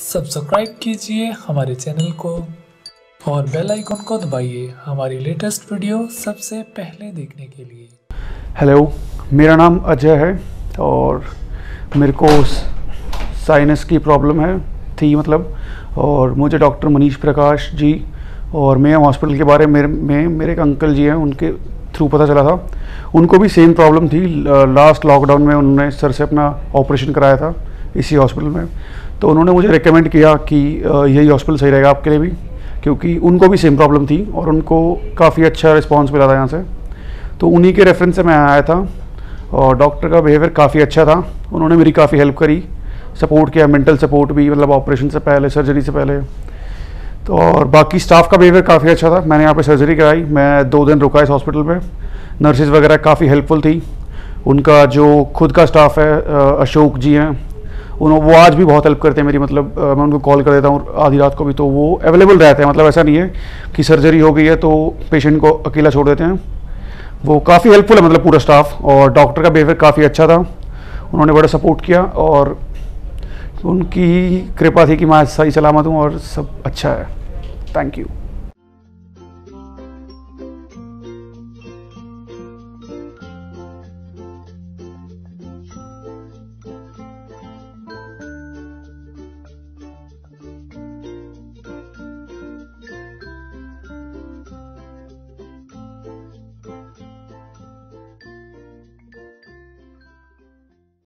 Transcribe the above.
Subscribe कीजिए हमारे channel को और बेल आइकन को दबाइए हमारी लेटेस्ट वीडियो सबसे पहले देखने के लिए। हेलो मेरा नाम अजय है और मेरे को साइनस की प्रॉब्लम है, थी मतलब और मुझे डॉक्टर मनीष प्रकाश जी और मैं हॉस्पिटल के बारे में में, मेरे एक अंकल जी हैं, उनके थ्रू पता चला था। उनको भी सेम प्रॉब्लम थी लास्ट लॉकडाउन में उन्होंने सर से अपना ऑपरेशन कराया था। इसी हॉस्पिटल में। तो उन्होंने मुझे रिकमेंड किया कि यही हॉस्पिटल सही रहेगा आपके लिए भी, क्योंकि उनको भी सेम प्रॉब्लम थी और उनको काफ़ी अच्छा रिस्पॉन्स मिला था यहाँ से। तो उन्हीं के रेफरेंस से मैं आया था और डॉक्टर का बिहेवियर काफ़ी अच्छा था। उन्होंने मेरी काफ़ी हेल्प करी सपोर्ट किया मेंटल सपोर्ट भी मतलब ऑपरेशन से पहले सर्जरी से पहले। तो और बाकी स्टाफ का बिहेवियर काफ़ी अच्छा था। मैंने यहाँ पे सर्जरी कराई, मैं दो दिन रुका इस हॉस्पिटल में नर्सेज वगैरह काफ़ी हेल्पफुल थी। उनका जो खुद का स्टाफ है अशोक जी हैं उन वो आज भी बहुत हेल्प करते हैं मेरी मतलब आ, मैं उनको कॉल कर देता हूँ आधी रात को भी तो वो अवेलेबल रहते हैं। मतलब ऐसा नहीं है कि सर्जरी हो गई है तो पेशेंट को अकेला छोड़ देते हैं। वो काफ़ी हेल्पफुल है मतलब पूरा स्टाफ और डॉक्टर का बिहेवियर काफ़ी अच्छा था। उन्होंने बड़ा सपोर्ट किया और उनकी कृपा थी कि मैं सही सलामत हूँ और सब अच्छा है। Thank you